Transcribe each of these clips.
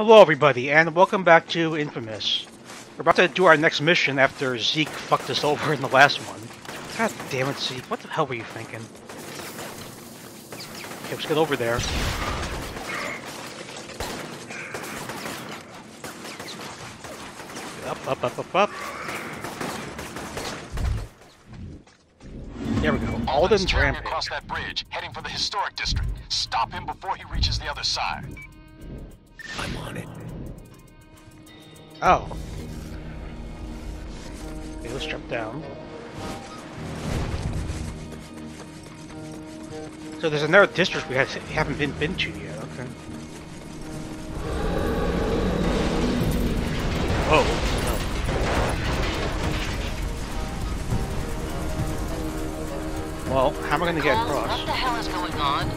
Hello everybody, and welcome back to Infamous. We're about to do our next mission after Zeke fucked us over in the last one. God damn it, Zeke, what the hell were you thinking? Okay, let's get over there. Up, up, up, up, up. There we go. Alden's Rampage. across that bridge, heading for the historic district. Stop him before he reaches the other side. I'm on it. Oh. Okay, let's jump down. So there's another district we, has, we haven't been been to yet. Okay. Oh. Well, how am I going to get across? What the hell is going on?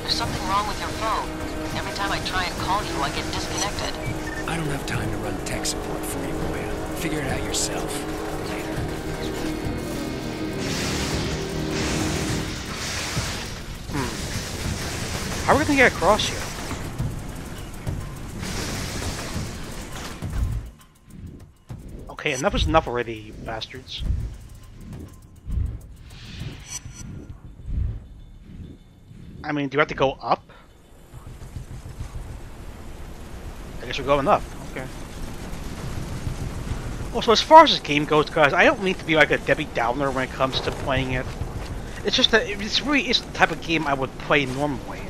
There's something wrong with your phone. Every time I try and call you, I get disconnected. I don't have time to run tech support for you, Moya. Figure it out yourself. Later. How are we going to get across here? Okay, enough is enough already, you bastards. I mean, do you have to go up? I guess we're going up. Okay. Also, as far as this game goes, guys, I don't mean to be like a Debbie Downer when it comes to playing it. It's just that it's really is the type of game I would play normally.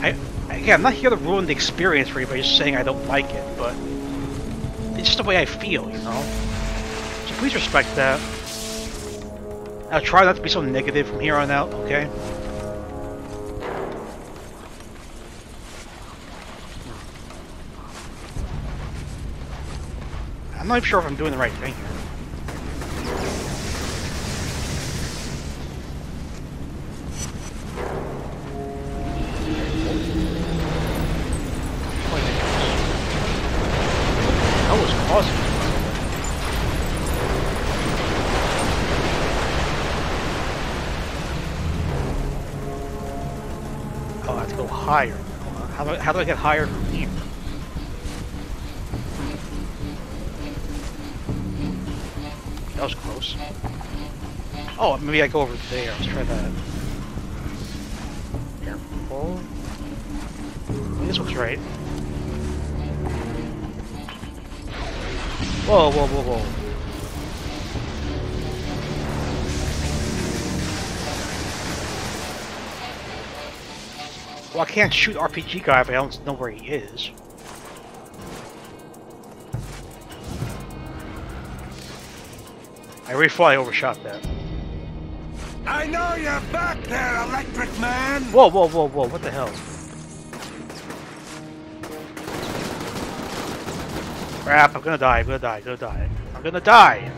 I again, I'm not here to ruin the experience for you by just saying I don't like it, but it's just the way I feel, you know. So please respect that. I'll try not to be so negative from here on out, okay? Not even sure if I'm doing the right thing here. Oh, I have to go higher. How do I, how do I get higher from here? That was close. Oh, maybe I go over there. Let's try that. Careful. This looks right. Whoa, whoa, whoa, whoa. Well, I can't shoot RPG guy if I don't know where he is. I I overshot that. I know you're back there, Electric Man! Whoa, whoa, whoa, whoa, what the hell? Crap, I'm gonna die, I'm gonna die, I'm gonna die. I'm gonna die!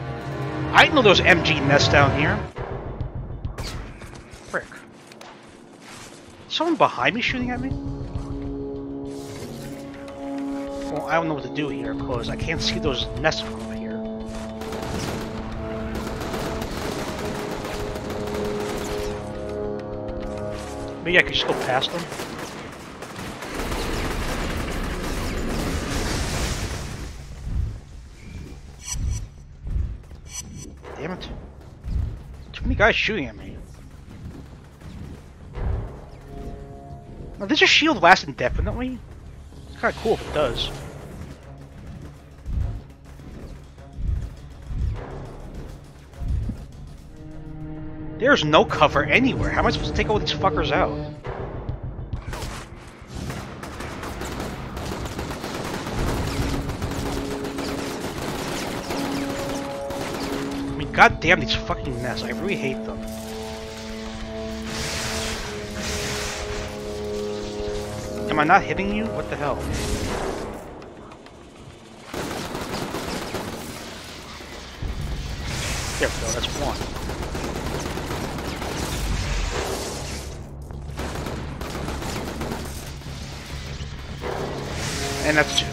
I know was MG nests down here. Frick. Someone behind me shooting at me? Well, I don't know what to do here, because I can't see those nests Maybe I could just go past them? Damn it. Too many guys shooting at me. Now, does your shield last indefinitely? It's kind of cool if it does. There's no cover anywhere. How am I supposed to take all these fuckers out? I mean, goddamn these fucking nests. I really hate them. Am I not hitting you? What the hell? There we go, that's one. And that's two.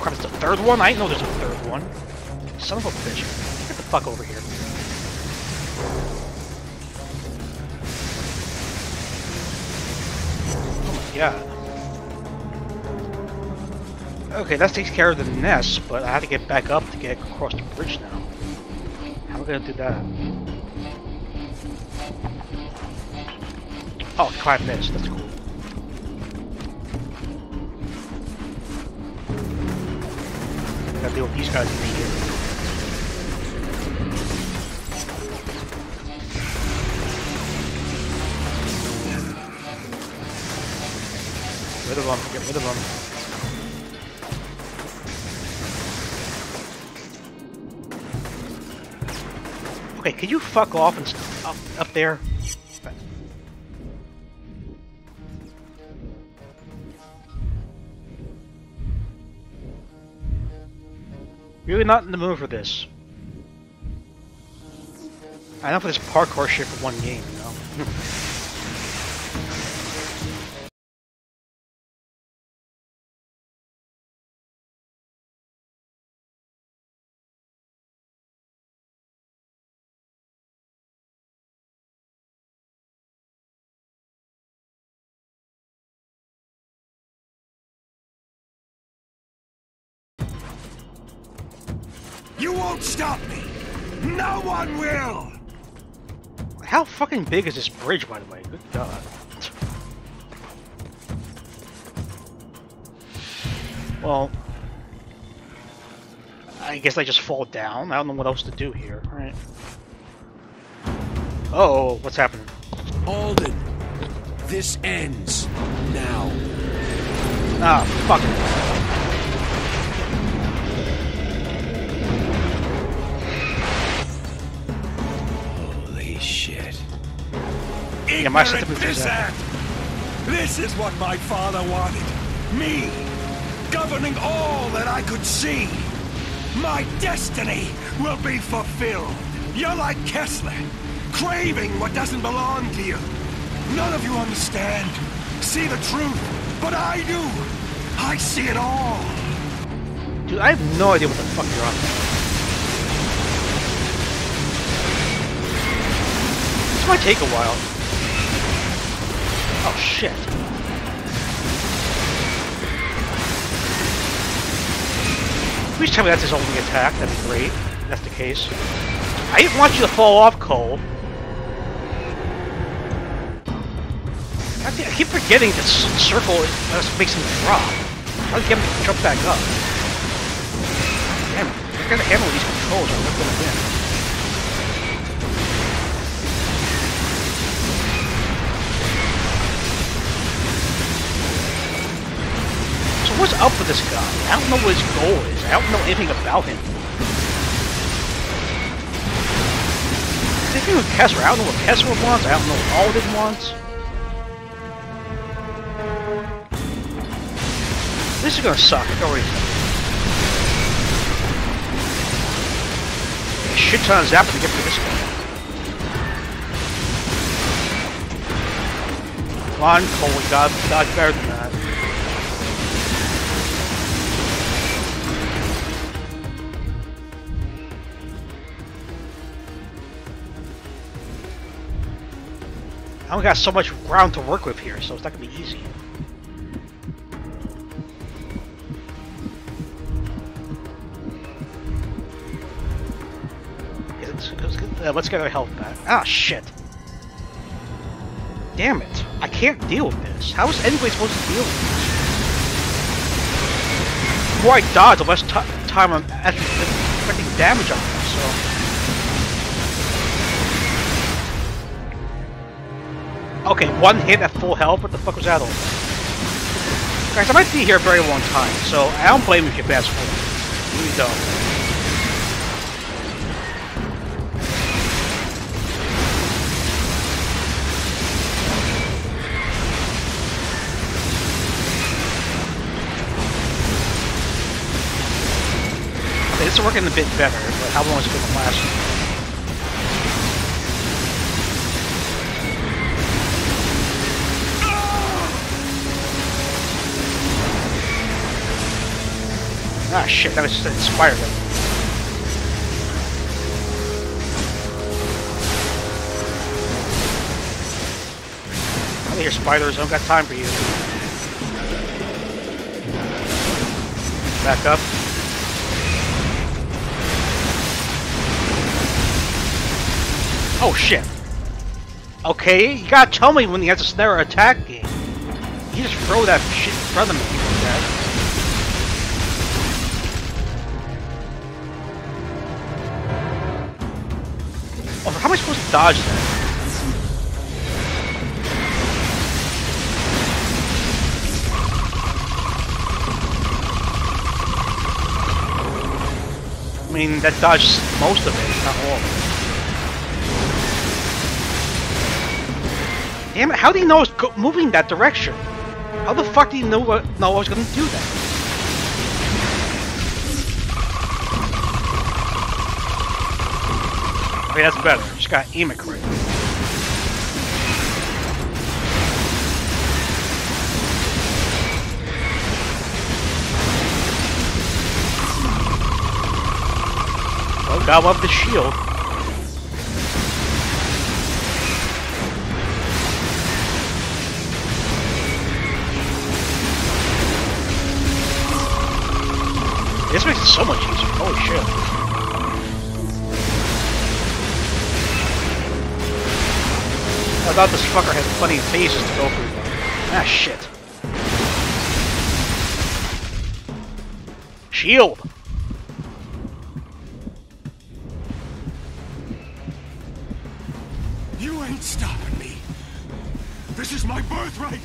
Crap, it's the third one? I didn't know there's a third one. Son of a bitch. Get the fuck over here. Oh my god. Okay, that takes care of the nest, but I have to get back up to get across the bridge now. How am I gonna do that? Oh, climb this. That's cool. Deal with these guys in here. Rid of them, get rid of them. Okay, can you fuck off and up, up there? Really not in the mood for this. I know for this parkour shit for one game, you know? will! How fucking big is this bridge, by the way? Good god. Well, I guess I just fall down. I don't know what else to do here. Alright. Oh, what's happening? Alden, this ends now. Ah, fuck it. Holy shit. Ignorant system pissant! This is what my father wanted. Me, governing all that I could see. My destiny will be fulfilled. You're like Kessler, craving what doesn't belong to you. None of you understand, see the truth, but I do. I see it all. Dude, I have no idea what the fuck you're on Might take a while. Oh shit. Please tell me that's his only attack. That'd be great. That's the case. I didn't want you to fall off, Cole. I, keep forgetting this circle uh, makes him drop. How do you get him to jump back up? Damn, I gotta handle these controls or I'm not gonna win. What's up with this guy? I don't know what his goal is. I don't know anything about him. Thinking with Kessler, I don't know what Kessler wants. I don't know what Alden wants. This is gonna suck. Already shit ton of zap to get for this guy. Come on, Cole, we got, got better I only got so much ground to work with here, so it's not gonna be easy. Uh, let's get our health back. Ah, shit. Damn it. I can't deal with this. How is anybody supposed to deal with this? The more I dodge, the less ti time I'm actually inflicting damage on them, so... Okay, one hit at full health? What the fuck was that all? Guys, I might be here a very long time, so I don't blame you if you fast forward. Really don't. Is working a bit better, but how long is it going to last? Ah shit, that was just inspired him. Come here, spiders, I don't got time for you. Back up. Oh shit. Okay, you gotta tell me when he has a snare attack game. You just throw that shit in front of me Oh, how am I supposed to dodge that? I mean, that dodges most of it, not all. Damn it, how do you know it's moving that direction? How the fuck do you know, know I was gonna do that? Okay, that's better. Just gotta aim it correctly. Oh, gotta love the shield. This makes it so much easier. Holy shit. I thought this fucker had plenty of phases to go through. Ah, shit. Shield! You ain't stopping me. This is my birthright,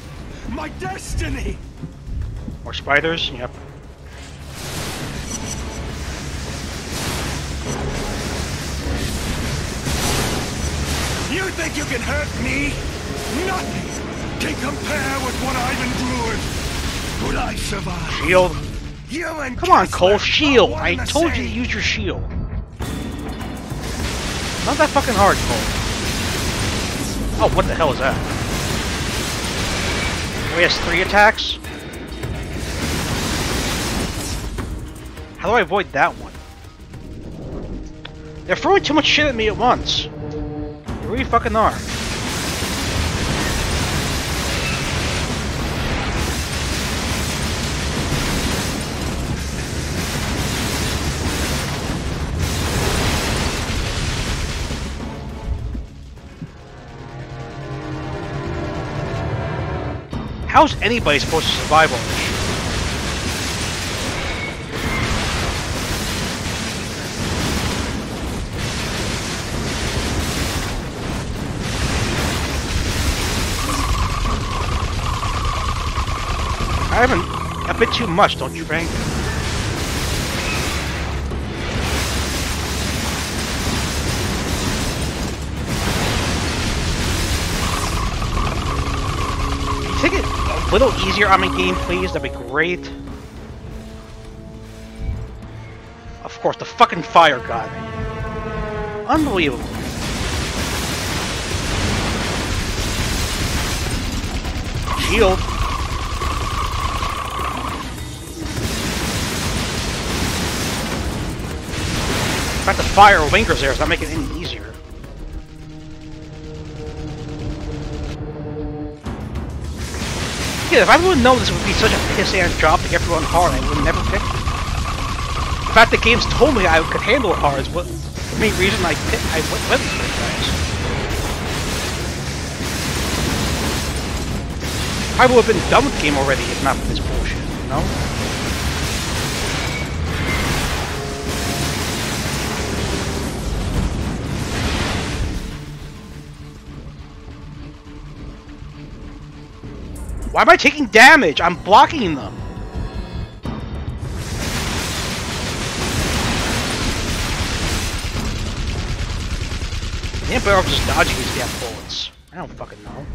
my destiny. More spiders? Yep. You think you can hurt me? Nothing can compare with what I've endured. Will I survive? Shield. You and Come on, Cole, shield! I told you to use your shield. Not that fucking hard, Cole. Oh, what the hell is that? He has three attacks? How do I avoid that one? They're throwing too much shit at me at once. Really fucking are. How's anybody supposed to survive all this shit? A bit too much, don't you think? Take it a little easier on my game, please? That'd be great. Of course, the fucking fire me. Unbelievable. Shield. Fact, the fire lingers there, it's not making it any easier. Yeah, if I would have known this would be such a piss-ass job to everyone hard, I would have never picked it. In fact, the game's told me I could handle hard is what the main reason I picked, I went with this franchise. I would have been done with the game already if not for this bullshit, you know? Why am I taking damage? I'm blocking them. Damn better off just dodging these damn bullets. I don't fucking know.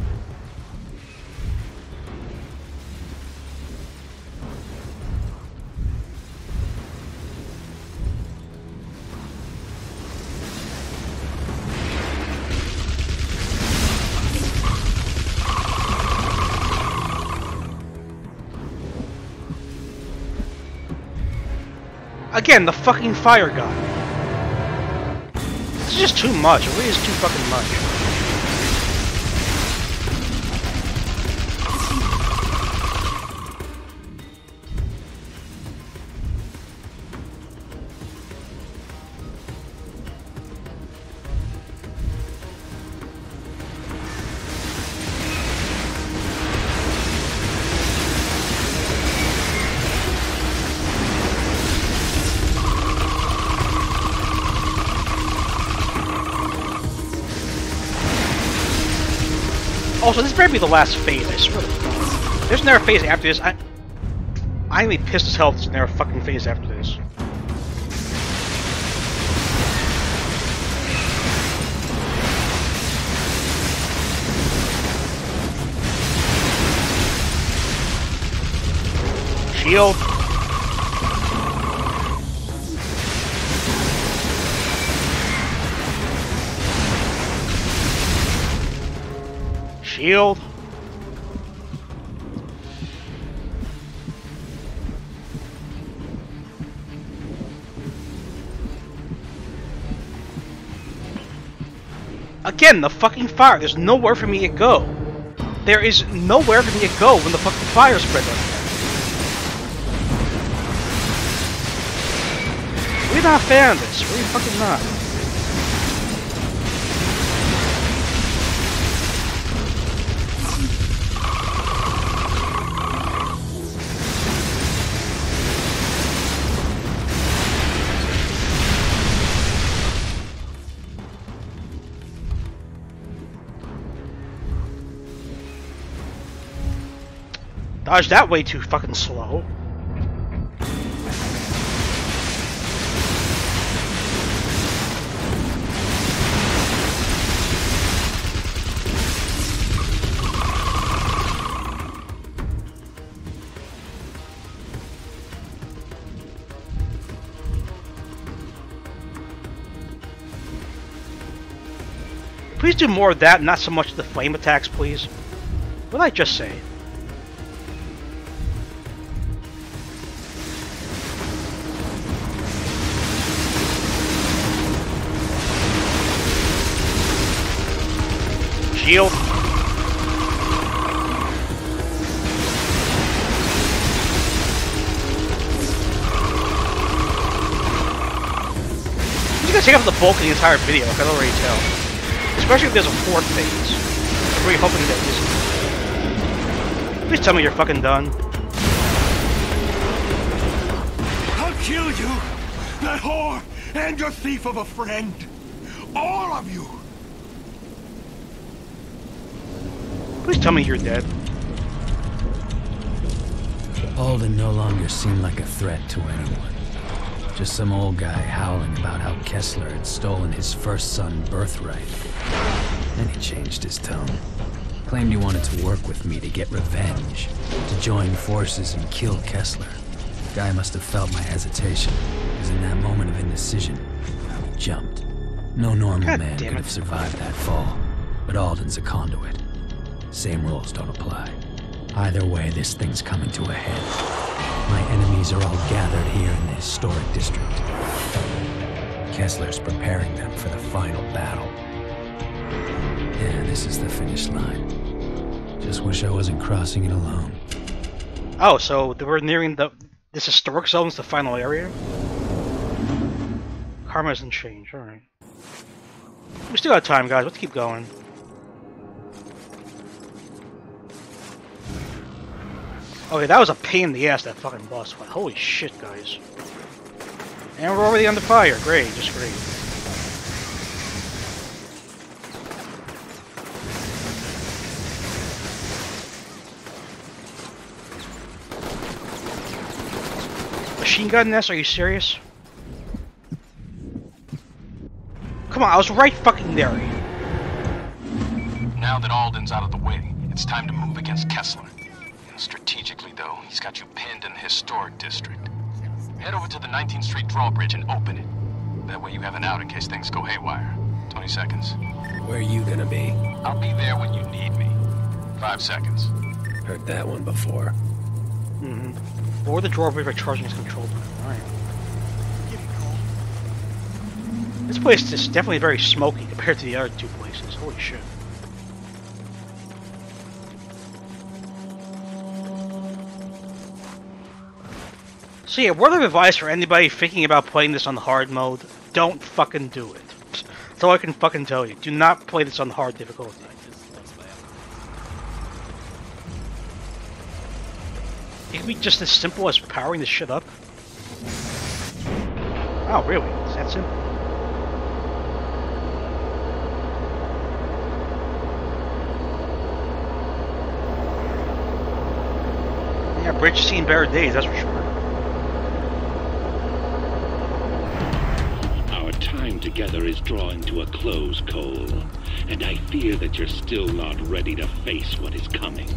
Again, the fucking fire. This is just too much. It really is too fucking much. Also, this better be the last phase, I swear to. There's never a phase after this. I, I'm gonna pissed as hell if there's never a fucking phase after this. Shield. Shield. Again, the fucking fire. There's nowhere for me to go. There is nowhere for me to go when the fucking fire spread. We're not a fan of this. We're fucking not. Dodge that way too fucking slow. Please do more of that, not so much the flame attacks, please. What did I just say? Shield. He's gonna take up the bulk of the entire video, I can already tell. Especially if there's a fourth phase. I'm really hoping that is. Please tell me you're fucking done. I'll kill you, that whore, and your thief of a friend. All of you. Please tell me you're dead. Alden no longer seemed like a threat to anyone. Just some old guy howling about how Kessler had stolen his first son birthright. Then he changed his tone. Claimed he wanted to work with me to get revenge, to join forces and kill Kessler. The guy must have felt my hesitation, because in that moment of indecision, he jumped. No normal God man could have survived that fall, but Alden's a conduit. Same rules don't apply. Either way, this thing's coming to a head. My enemies are all gathered here in the historic district. Kessler's preparing them for the final battle. Yeah, this is the finish line. Just wish I wasn't crossing it alone. Oh, so we're nearing the this historic zone's the final area? Karma hasn't changed, alright. We still got time, guys. Let's keep going. Okay, that was a pain in the ass, that fucking boss fight. Holy shit, guys. And we're already under fire. Great, just great. Machine gun nest? Are you serious? Come on, I was right fucking there. Now that Alden's out of the way, it's time to move against Kessler. Strategically, though, he's got you pinned in the historic district. Head over to the 19th Street drawbridge and open it. That way you have an out in case things go haywire. 20 seconds. Where are you gonna be? I'll be there when you need me. Five seconds. Heard that one before. Mm-hmm. Or the drawbridge by charging his control panel. Alright. This place is definitely very smoky compared to the other two places. Holy shit. So yeah, word of advice for anybody thinking about playing this on hard mode, don't fucking do it. That's all I can fucking tell you. Do not play this on hard difficulty. It can be just as simple as powering this shit up. Oh, really? Is that simple? Yeah, Bridge seen better days, that's for sure. Time together is drawing to a close, Cole. And I fear that you're still not ready to face what is coming.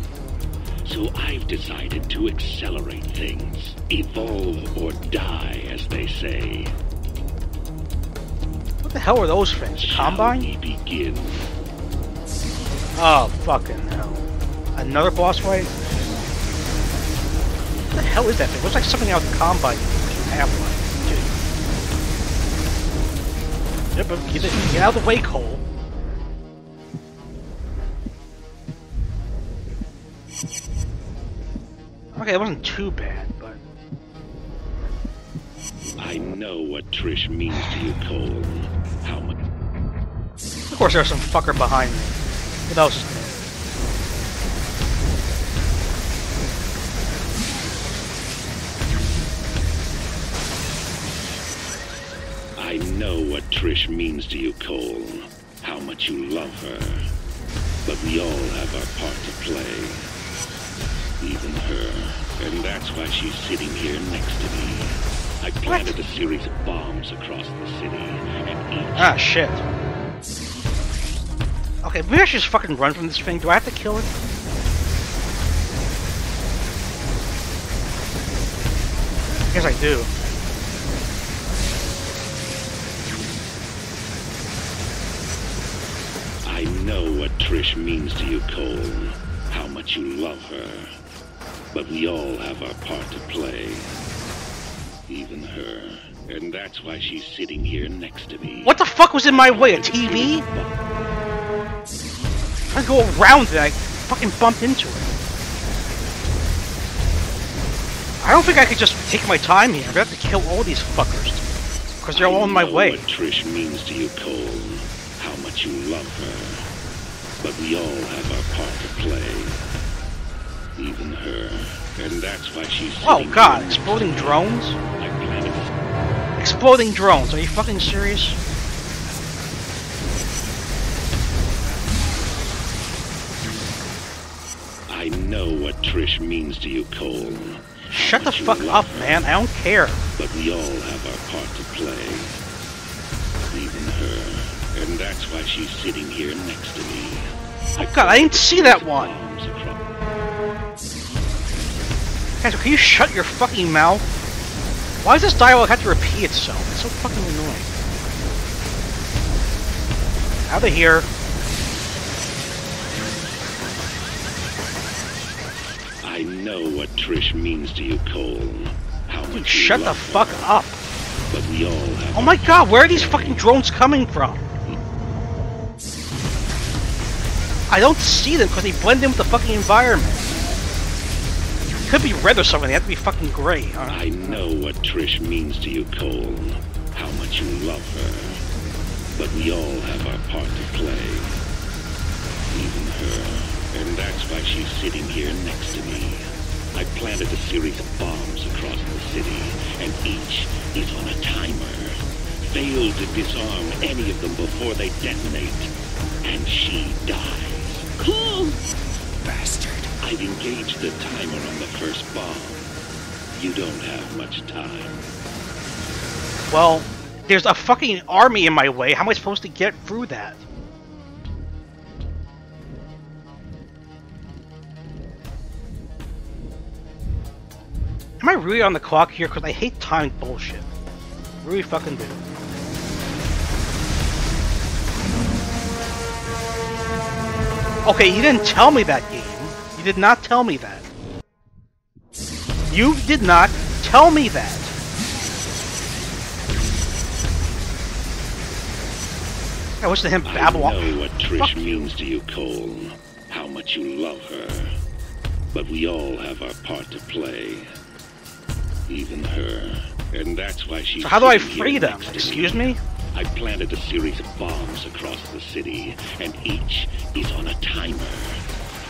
So I've decided to accelerate things. Evolve or die, as they say. What the hell are those things? Combine? we begin? Oh, fucking hell. Another boss fight? What the hell is that thing? Looks like something out of the Combine Half-Life. Yep, but get, it, get out of the way, Cole. Okay, it wasn't too bad, but... I know what Trish means to you, Cole. How much Of course there's some fucker behind me. What else know what Trish means to you, Cole. How much you love her. But we all have our part to play. Even her. And that's why she's sitting here next to me. I planted a series of bombs across the city, and each Ah, shit. Okay, maybe I should just fucking run from this thing. Do I have to kill it? I guess I do. I know what Trish means to you, Cole. How much you love her. But we all have our part to play. Even her. And that's why she's sitting here next to me. What the fuck was in my way? A TV? I go around it, I fucking bumped into it. I don't think I could just take my time here. I'm gonna have to kill all these fuckers. Because they're all in my way. What Trish means to you, Cole. How much you love her. But we all have our part to play. Even her. And that's why she's Oh god, here next to exploding drones? I planted a Exploding drones, are you fucking serious? I know what Trish means to you, Cole. Shut the fuck up, her. man. I don't care. But we all have our part to play. Even her. And that's why she's sitting here next to me. Oh god, I didn't see that one. Guys, can you shut your fucking mouth? Why does this dialogue have to repeat itself? It's so fucking annoying. Out of here. I know what Trish means to you, Cole. How Dude, shut the fuck her. up. But we all have Oh my god, where are these fucking drones coming from? I don't see them because they blend in with the fucking environment. Could be red or something, they have to be fucking gray. Huh? I know what Trish means to you, Cole. How much you love her. But we all have our part to play. Even her. And that's why she's sitting here next to me. I planted a series of bombs across the city, and each is on a timer. Fail to disarm any of them before they detonate, and she dies. Cool! Bastard. I've engaged the timer on the first bomb. You don't have much time. Well, there's a fucking army in my way. How am I supposed to get through that? Am I really on the clock here? Because I hate timed bullshit. Really fucking do. Okay, you didn't tell me that game. You did not tell me that. You did not tell me that. I wish to him babble I know what Trish Fuck means to you, Cole. How much you love her. But we all have our part to play. Even her. And that's why she's So how do I free them? Excuse me? I planted a series of bombs across the city, and each is on a timer.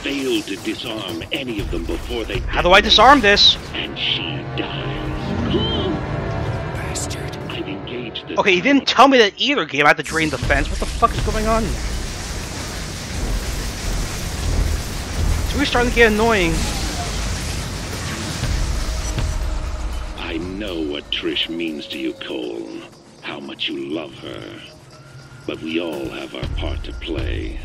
Fail to disarm any of them before they How do I disarm this? And she dies. Bastard. I've engaged the Okay, you didn't tell me that either game I had to drain the fence. What the fuck is going on here? It's really starting to get annoying. I know what Trish means to you, Cole. How much you love her. But we all have our part to play.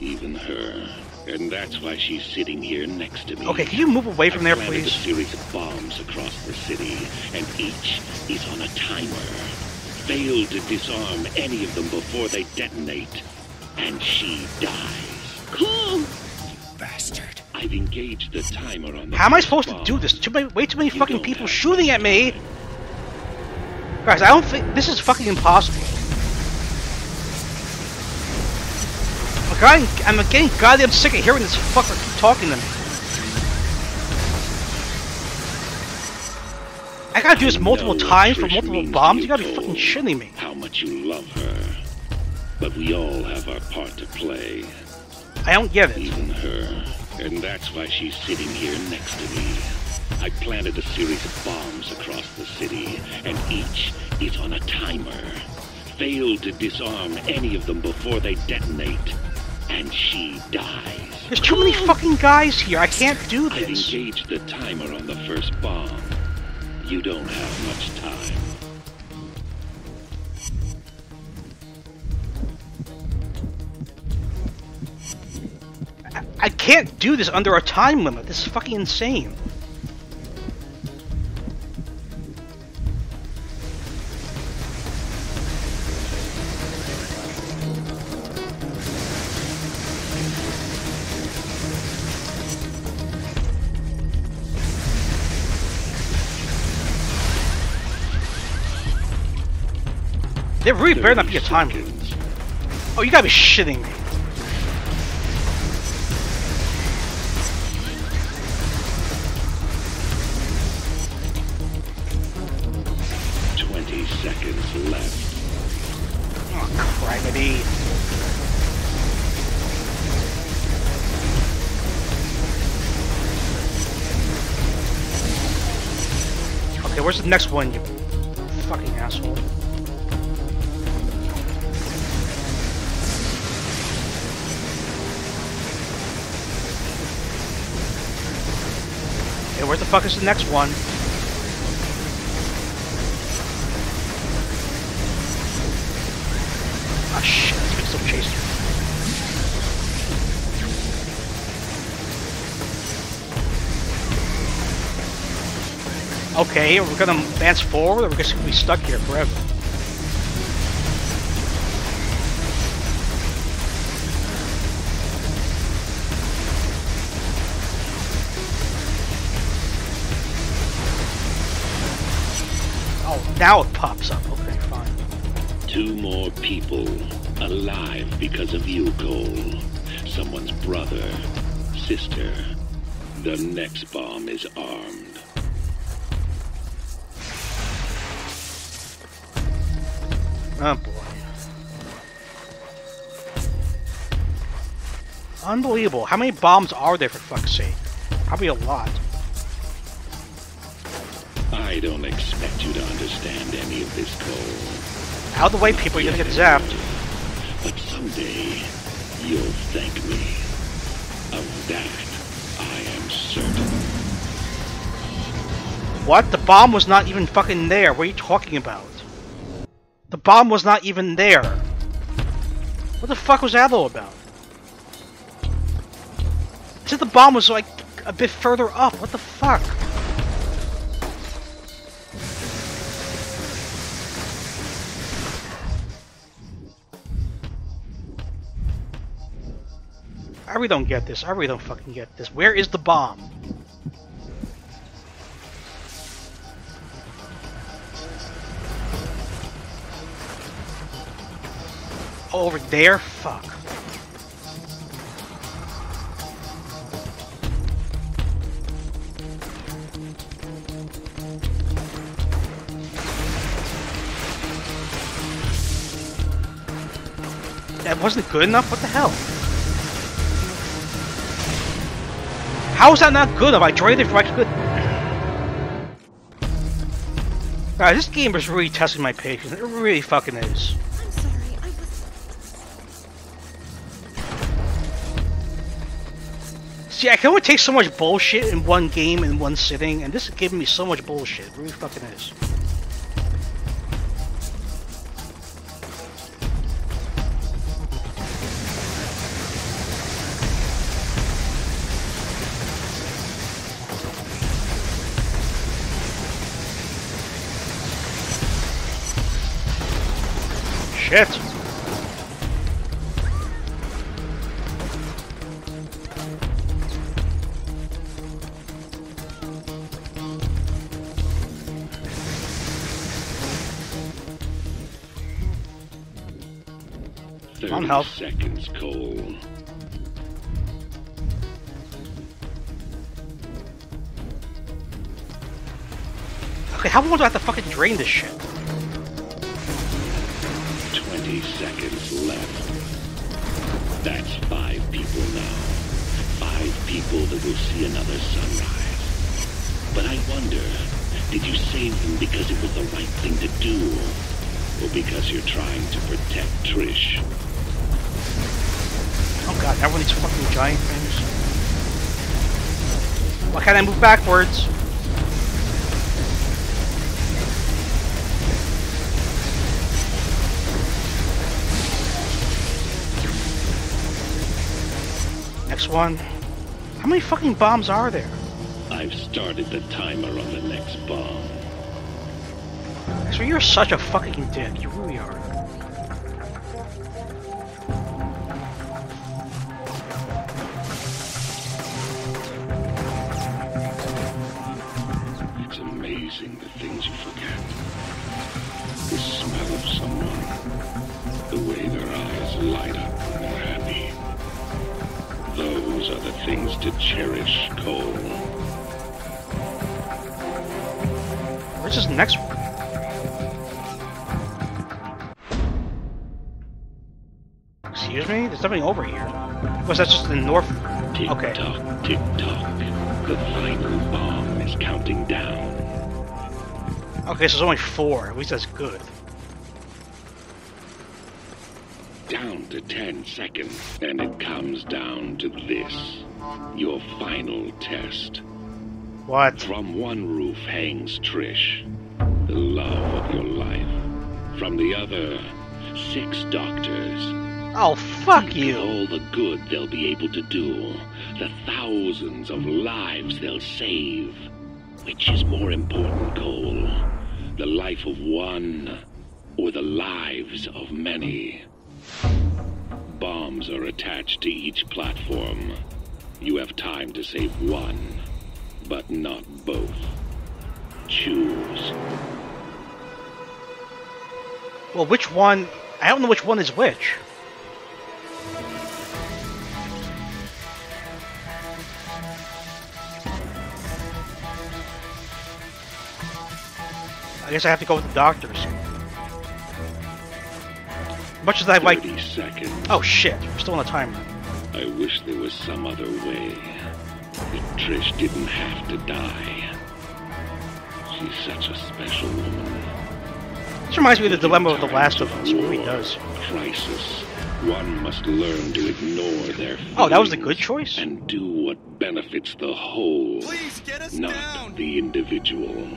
Even her. And that's why she's sitting here next to me. Okay, can you move away from there, I've planted please? a series of bombs across the city, and each is on a timer. Fail to disarm any of them before they detonate, and she dies. Cool! You bastard. I've engaged the timer on the How am I first supposed to do this? Too many, way too many You fucking people shooting at me. time. Guys, I don't think this is fucking impossible. Like, I, I'm getting goddamn sick of hearing this fucker keep talking to me. I gotta do this multiple times for multiple bombs? You you, gotta be fucking shitting me. How much you love her. But we all have our part to play. I don't get it. Even her. And that's why she's sitting here next to me. I planted a series of bombs across the city, and each is on a timer. Fail to disarm any of them before they detonate, and she dies. There's too many fucking guys here. I can't do this. I've engaged the timer on the first bomb. You don't have much time. I can't do this under a time limit. This is fucking insane. There really better not be a time. Oh, you gotta be shitting me. Twenty seconds left. Oh, criminy. Okay, where's the next one, you fucking asshole? Fuck is the next one? Ah shit, it's still me. Okay, we're gonna advance forward, or we're just gonna be stuck here forever. Now it pops up. Okay, fine. Two more people alive because of you, Cole. Someone's brother, sister. The next bomb is armed. Oh boy. Unbelievable. How many bombs are there for fuck's sake? Probably a lot. I don't expect you to understand any of this, Cole. Out of the way, people, you're gonna get zapped. But someday, you'll thank me. Of that, I am certain. What? The bomb was not even fucking there. What are you talking about? The bomb was not even there. What the fuck was that all about? It said the bomb was like a bit further up. What the fuck? I really don't get this. I really don't fucking get this. Where is the bomb? Oh, over there? Fuck. That wasn't good enough? What the hell? How is that not good enough? I it for like good. Alright, this game is really testing my patience. It really fucking is. I'm sorry, I was... See, I can only take so much bullshit in one game in one sitting, and this is giving me so much bullshit. It really fucking is. Shit! Thirty On health. seconds, Cole. Okay, how long do I have to fucking drain this shit? Twenty seconds left. That's five people now. Five people that will see another sunrise. But I wonder, did you save them because it was the right thing to do? Or because you're trying to protect Trish? Oh god, everyone these fucking giant things. Why can't I move backwards? Next one. How many fucking bombs are there? I've started the timer on the next bomb. So you're such a fucking dick. You really are. It's amazing the things you forget. The smell of someone. The way their eyes light up when they're happy. Those are the things to cherish, Cole. Where's this next one? Excuse me? There's something over here. Was that just the north? Tick Okay. tock, tick tock. The final bomb is counting down. Okay, so there's only four. At least that's good. Down to 10 seconds. And it comes down to this. Your final test. What? From one roof hangs Trish, the love of your life. From the other, six doctors. Oh, fuck Think you. all the good they'll be able to do. The thousands of lives they'll save. Which is more important, Cole? The life of one or the lives of many? Bombs are attached to each platform. You have time to save one, but not both. Choose. Well, which one? I don't know which one is which. I guess I have to go with the doctors. Much as I like. 30 seconds. Oh shit, we're still on the timer. I wish there was some other way. That Trish didn't have to die. She's such a special woman. This reminds me of the dilemma of The Last of times Us. It really war, does. Crisis. One must learn to ignore their Oh, that was a good choice? And do what benefits the whole, Please get us not down! the individual.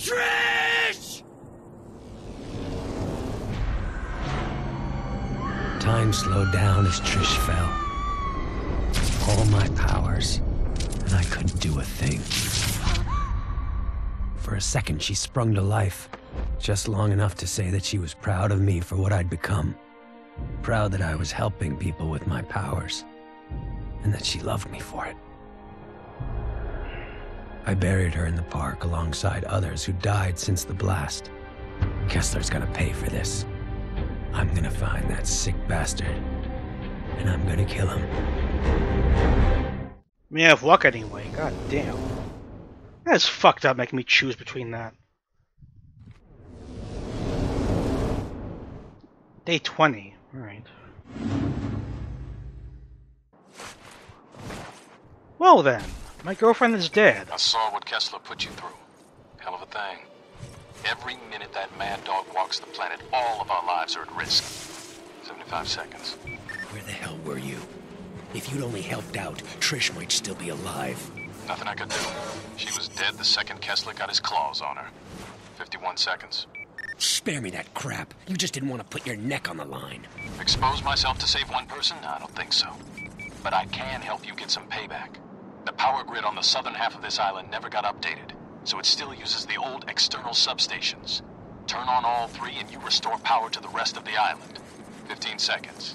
Trish! Time slowed down as Trish fell. All my powers, and I couldn't do a thing. For a second, she sprung to life, just long enough to say that she was proud of me for what I'd become. Proud that I was helping people with my powers, and that she loved me for it. I buried her in the park alongside others who died since the blast. Kessler's gonna pay for this. I'm gonna find that sick bastard, and I'm gonna kill him. Me have luck anyway. God damn. That's fucked up making me choose between that. Day 20. Alright. Well then, my girlfriend is dead. I saw what Kessler put you through. Hell of a thing. Every minute that mad dog walks the planet, all of our lives are at risk. 75 seconds. Where the hell were you? If you'd only helped out, Trish might still be alive. Nothing I could do. She was dead the second Kessler got his claws on her. 51 seconds. Spare me that crap. You just didn't want to put your neck on the line. Expose myself to save one person? I don't think so. But I can help you get some payback. The power grid on the southern half of this island never got updated, so it still uses the old external substations. Turn on all three and you restore power to the rest of the island. 15 seconds.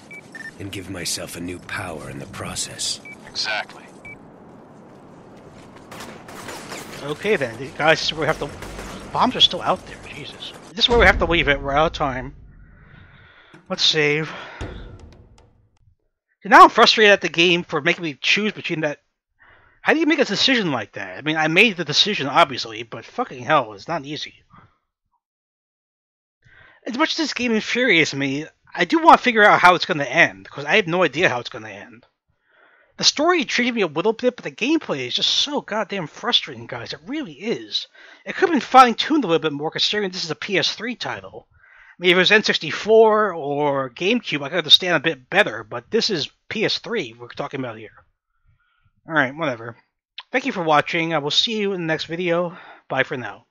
And give myself a new power in the process. Exactly. Okay then, guys, this is where we have to... Bombs are still out there, Jesus. This is where we have to leave it, we're out of time. Let's save. Now I'm frustrated at the game for making me choose between that... How do you make a decision like that? I mean, I made the decision, obviously, but fucking hell, it's not easy. As much as this game infuriates me, I do want to figure out how it's going to end, because I have no idea how it's going to end. The story intrigued me a little bit, but the gameplay is just so goddamn frustrating, guys. It really is. It could have been fine tuned a little bit more, considering this is a PS3 title. I mean, if it was N64 or GameCube, I could understand a bit better, but this is PS3 we're talking about here. Alright, whatever. Thank you for watching. I will see you in the next video. Bye for now.